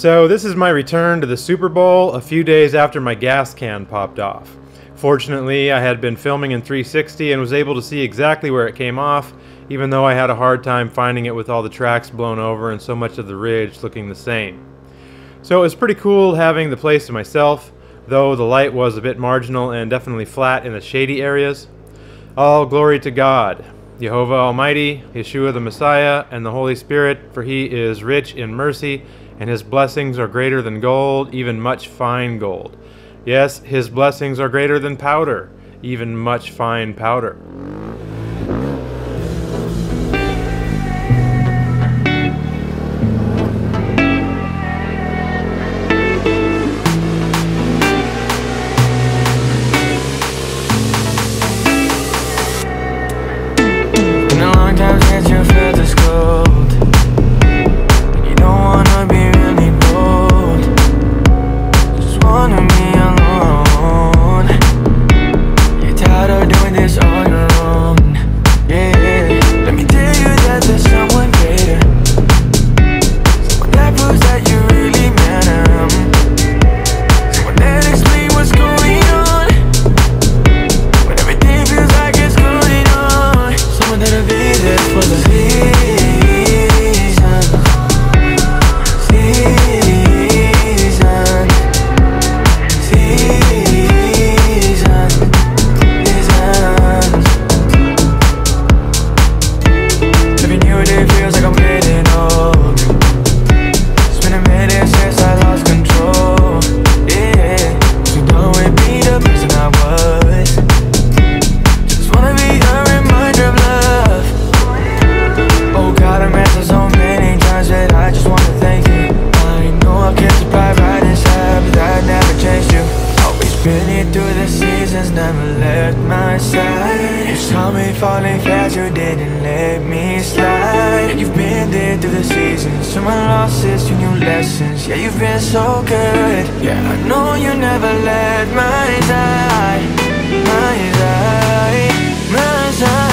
So, this is my return to the Super Bowl a few days after my gas can popped off. Fortunately, I had been filming in 360 and was able to see exactly where it came off, even though I had a hard time finding it with all the tracks blown over and so much of the ridge looking the same. So it was pretty cool having the place to myself, though the light was a bit marginal and definitely flat in the shady areas. All glory to God, Jehovah Almighty, Yeshua the Messiah, and the Holy Spirit, for he is rich in mercy and his blessings are greater than gold, even much fine gold. Yes, his blessings are greater than powder, even much fine powder. for the hate. Falling fast, you didn't let me slide. You've been there through the seasons Through my losses, to new lessons. Yeah, you've been so good. Yeah, I know you never let my side My die, my